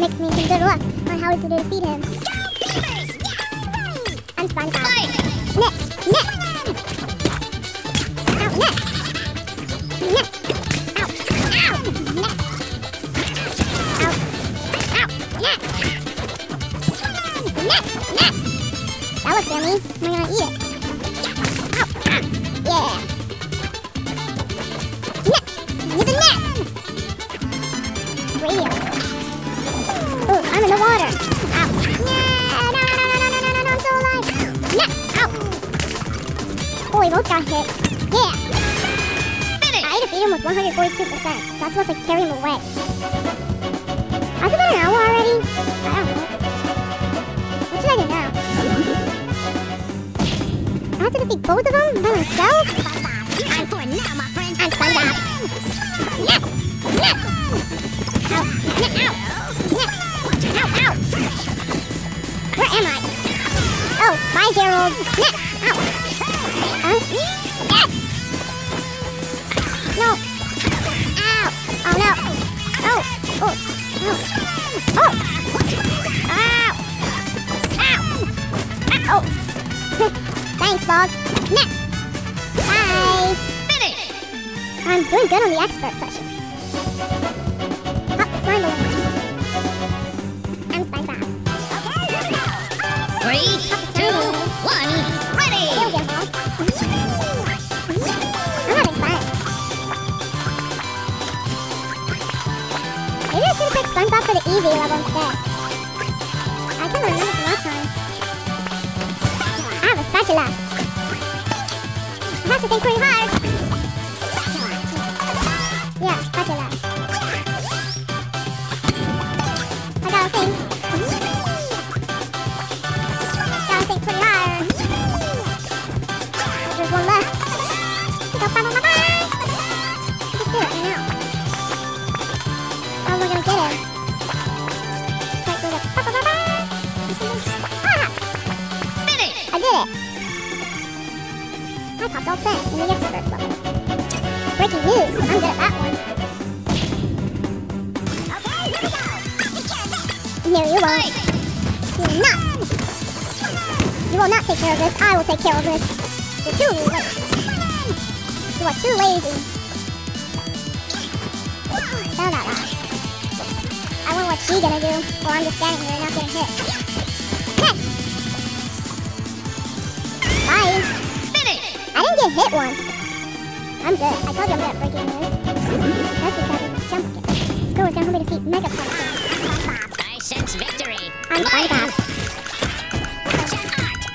make me some good luck on how to defeat him. I'm SpongeBob. Next, next. Ow, next. Next. Ow, ow, next. Ow, ow, next. Next, next. That looks yummy. I gonna eat it? Ow, ah, yeah. the water. Ow. Yeah, no, no, no, no, no, no, no, I'm so alive. Yeah, ow. Oh, we both got hit. Yeah. Finish. I defeated him with 142%. That's supposed to carry him away. Has it been an hour already? I don't know. What should I do now? I have to defeat both of them by myself? I'm for now, my friend. I'm SpongeBob. Yes! Yes! Ow! Ow! Oh, bye, Gerald. Huh? No! Ow! Oh no! Oh! Oh! Oh! Oh! Ow! Ow! Ow! Thanks, Bob. Next! Bye! Finish. I'm doing good on the expert session. Easy. I can't remember from last time. I have a spatula. I have to think pretty hard. I popped all 10 in the expert level. Breaking news! I'm good at that one. Okay, here we go. No, you won't. You will not. You will not take care of this. I will take care of this. You're too lazy. You are too lazy. Da, da. I wonder what she's gonna do, Well, I'm just standing here and not getting hit. Bye. Finish. I didn't get hit once. I'm good. I told you I'm good at breaking news. That's because jump again. School is gonna help me defeat Megapod soon. I sense victory. I'm SpongeBob.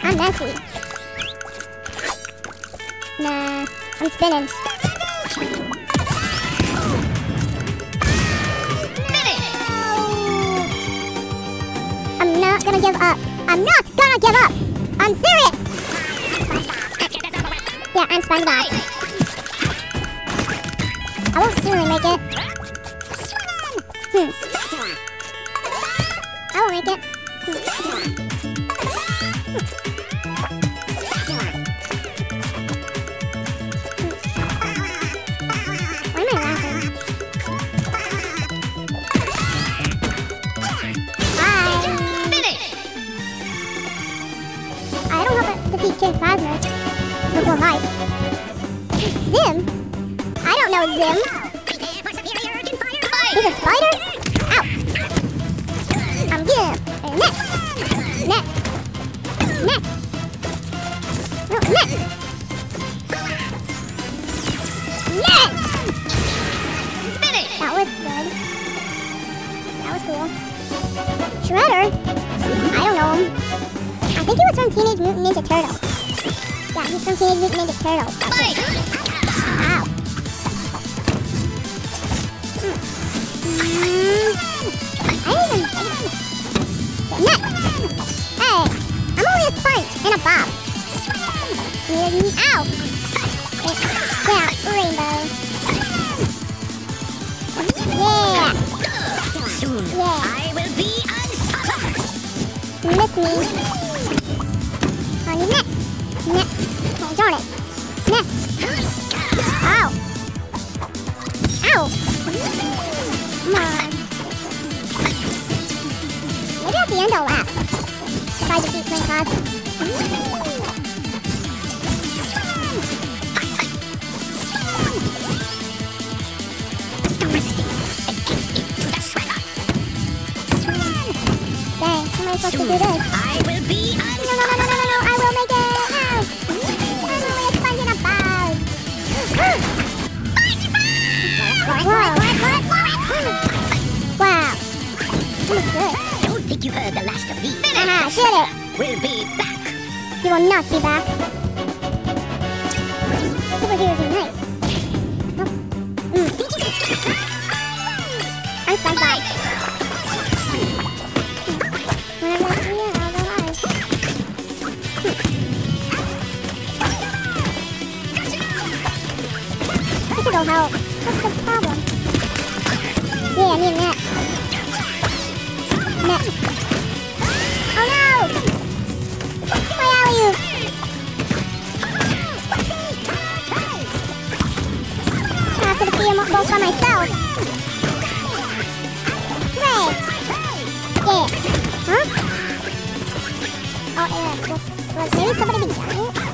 I'm messy. Nah, I'm spinning. Finish. I'm not gonna give up. I'm not gonna give up. I'm serious. Yeah, I'm SpongeBob. I won't certainly make it. Hmm. I won't make it. Hmm. Why am I laughing? Bye. Finish. I don't know how to defeat King Before life. Zim? I don't know Zim. He's a spider? Ow! I'm good. Next! Next! Next! No, next! Next! Finish. That was good. That was cool. Shredder? I don't know him. I think he was from Teenage Mutant Ninja Turtles. Yeah, he's from Teenage Mutant Ninja Turtles. That's it. Ow. Hmm. I didn't even. Next. Hey, I'm only a sponge and a bob. Ow. Yeah, rainbow. Yeah. Soon, Yeah. I will be unstoppable. Missed me. Come on. Maybe at the end I'll laugh. If I defeat Twin Cosmo. Dang, how am I supposed to do this? I will be Don't think you've heard the last of me. Aha, shut it. We'll be back. You will not be back. Superheroes are nice. Oh. Mm. I'm Spongebob. Whenever I see you, I'll go live. This will help. What's the problem? Yeah, I need an. Oh no! My alley! I have to by myself. Yeah. Huh? Oh, yeah. Was, maybe somebody?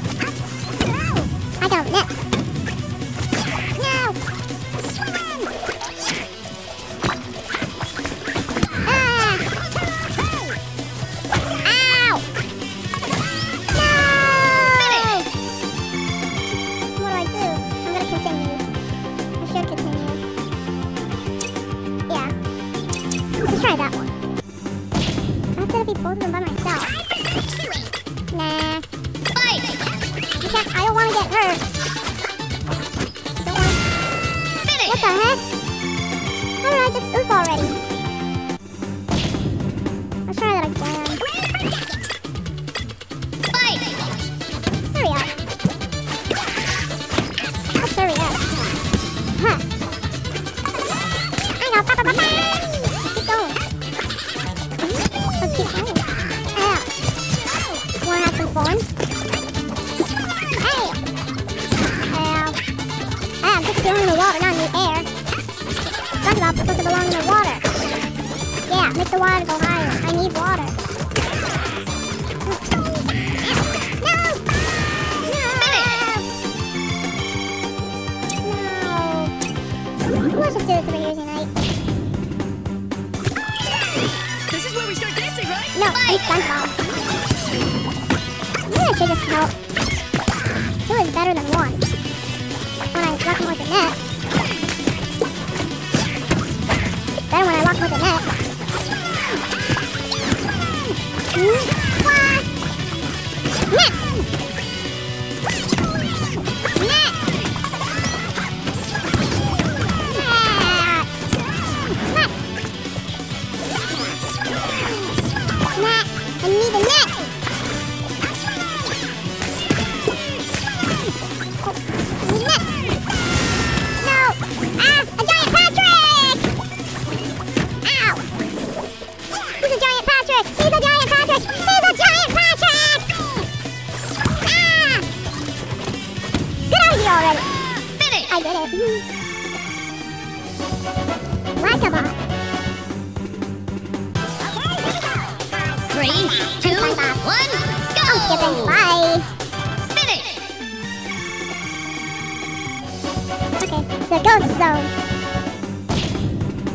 the ghost zone.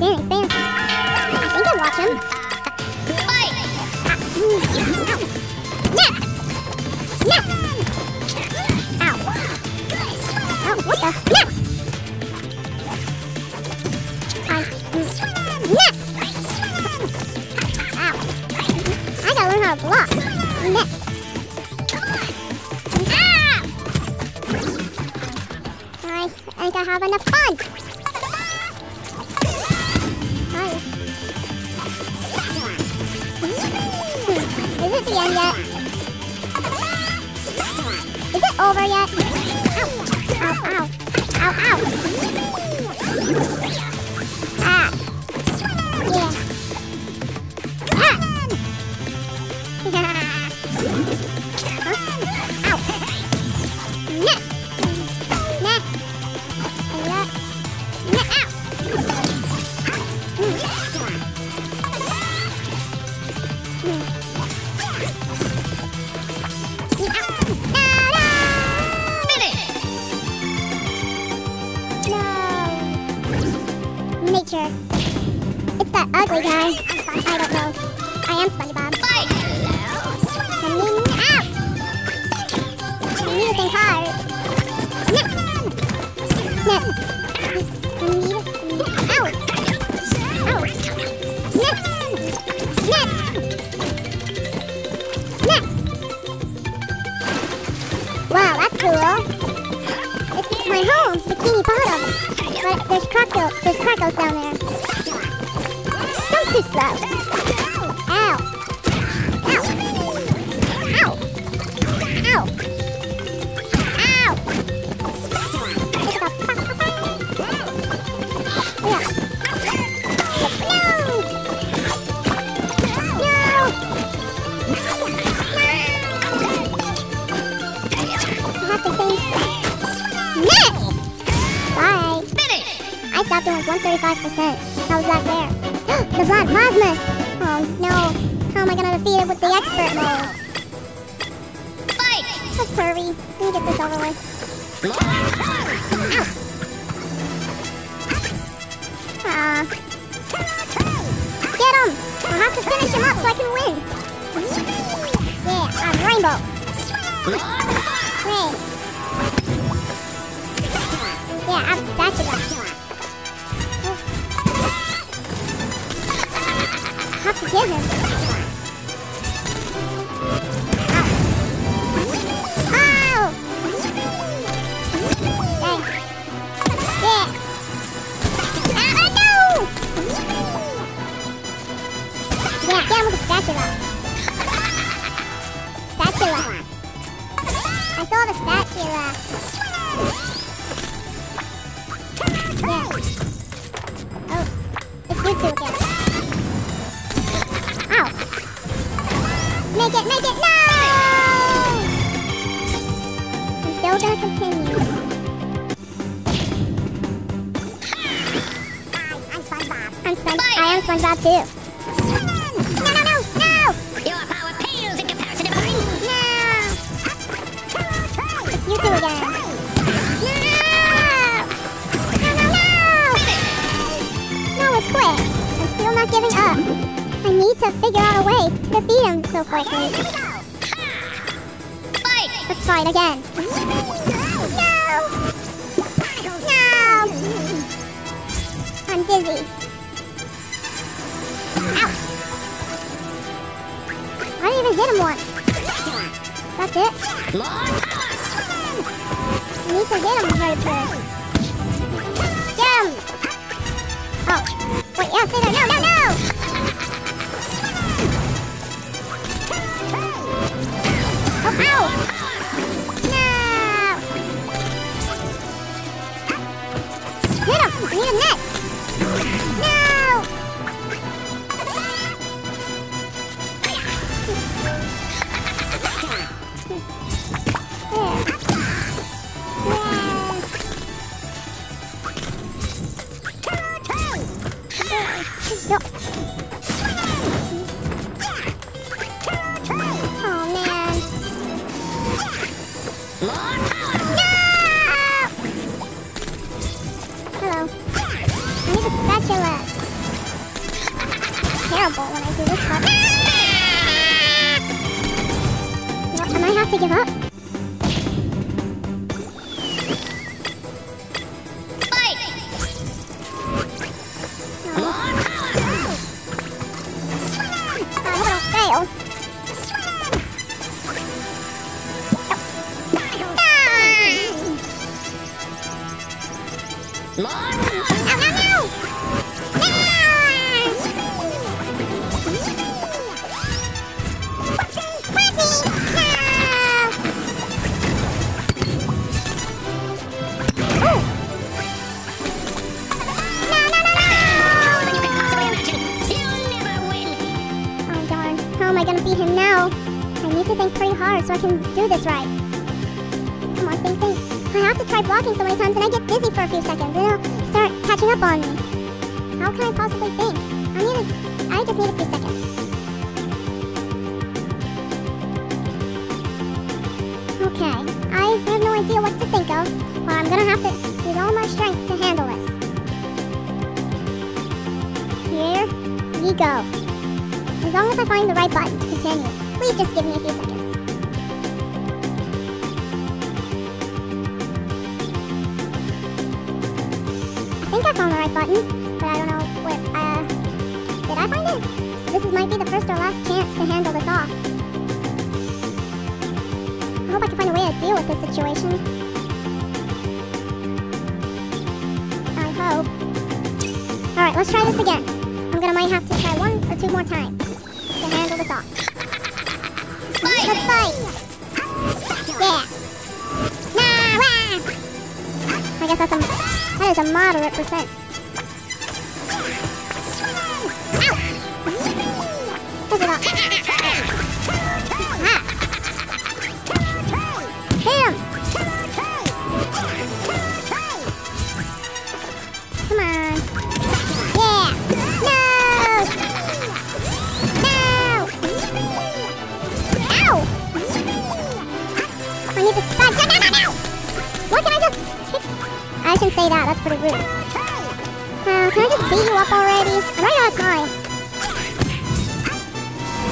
Danny Phantom. I think I watch him. think I have enough fun. Is it the end yet? Is it over yet? Ow, ow, ow, ow. ow. Crocodiles down there. Don't too slow. 135%. How's that there? the Black Plasmius! Oh no. How am I gonna defeat it with the expert mode? Fight! Let's hurry. Let me get this over with. Ah. Get him! I'll have to finish him up so I can win. Yeah, I'm Rainbow. Hey. Yeah, I'm have I am SpongeBob too. No, no, no, no! Your power pales in comparison to mine! No! You two again. No! No, no, no! No, it's quick. I'm still not giving up. I need to figure out a way to defeat him so quickly. Let's fight again. No! No! I'm dizzy. I didn't even hit him once. That's it. I need to hit him very quick. Get him! Oh. Wait, yeah, stay there. No, no, no! Oh, ow! Terrible when I do this part. What, I have to give up. So I can do this right. Come on, think, think. I have to try blocking so many times and I get dizzy for a few seconds and it'll start catching up on me. How can I possibly think? I need a, I just need a few seconds. Okay, I have no idea what to think of, but I'm gonna have to use all my strength to handle this. Here we go? As long as I find the right button to continue. Please just give me a few seconds. Think I found the right button, but I don't know where, uh, did I find it? So this is, might be the first or last chance to handle this off. I hope I can find a way to deal with this situation. I hope. Alright, let's try this again. I'm gonna might have to try one or two more times to handle this off. Let's fight! Yeah! Nah, wah! I guess that's a, that is a moderate percent. Say that. That's pretty rude. Uh, can I just beat you up already? I'm running out of time.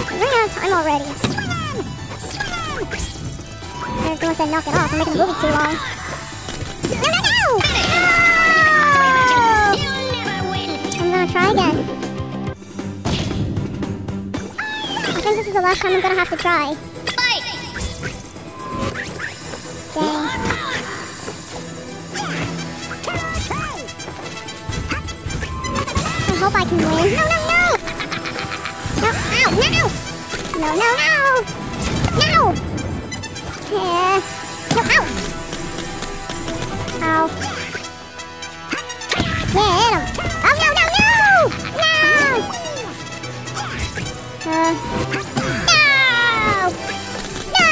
I'm running out of time already. I was gonna say knock it off. I'm making the movie too long. No, no, no! No! I'm gonna try again. I think this is the last time I'm gonna have to try. I can win. No, no, no! No, ow, no! No, no, no! No! Yeah. No, ow! Ow. Yeah. Oh, no, no, no! No! Uh, no! No!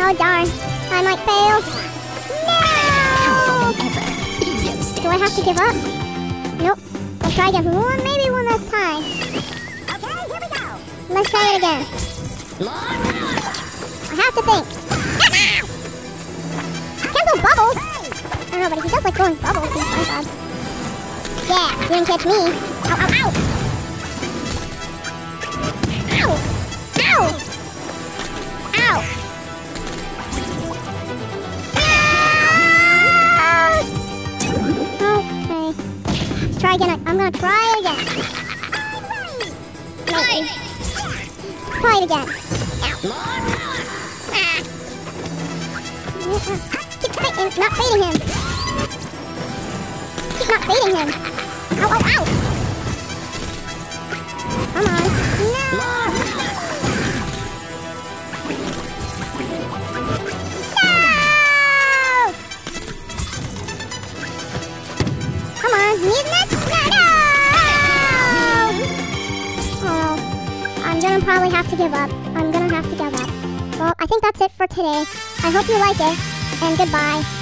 Oh, darn. I might fail. No! Do I have to give up? Try again. Maybe one last time. Okay, here we go. Let's try it again. I have to think. Can't blow bubbles. I don't know, but he does like blowing bubbles, he's. Yeah, you didn't catch me. Ow, ow. Ow. Try again. I'm gonna try it again. Maybe. Try it again. Keep fighting, not baiting him. Keep not baiting him. Ow, ow, ow. Come on. No. Probably have to give up. I'm gonna have to give up. Well, I think that's it for today. I hope you like it, and goodbye.